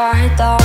I thought